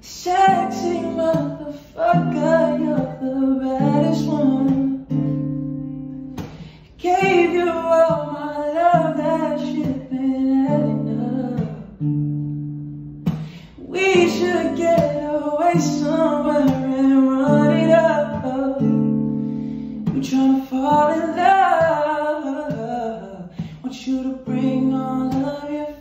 Sexy motherfucker, you're the baddest one. Gave you all my love, that shit ain't enough. We should get away somewhere and run it up. We're trying to fall in love. Want you to bring all of your